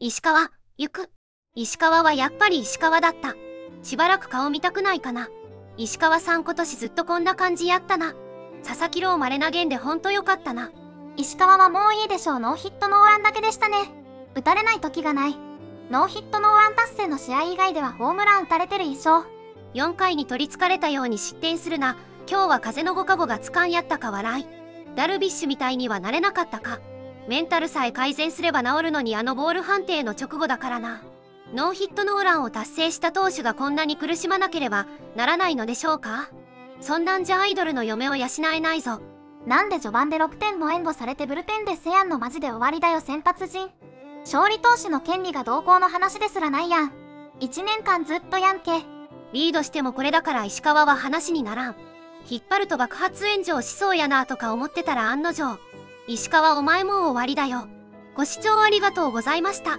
石川、行く。石川はやっぱり石川だった。しばらく顔見たくないかな。石川さん今年ずっとこんな感じやったな。佐々木朗まれな弦でほんとよかったな。石川はもういいでしょうノーヒットノーランだけでしたね打たれない時がないノーヒットノーラン達成の試合以外ではホームラン打たれてる印象4回に取りつかれたように失点するな。今日は風のご加護がつかんやったか笑い。ダルビッシュみたいにはなれなかったか。メンタルさえ改善すれば治るのにあのボール判定の直後だからな。ノーヒットノーランを達成した投手がこんなに苦しまなければならないのでしょうかそんなんじゃアイドルの嫁を養えないぞ。なんで序盤で6点も援護されてブルペンでセヤンのマジで終わりだよ先発陣勝利投手の権利が同行の話ですらないやん1年間ずっとやんけリードしてもこれだから石川は話にならん。引っ張ると爆発炎上しそうやなとか思ってたら案の定。石川お前も終わりだよ。ご視聴ありがとうございました。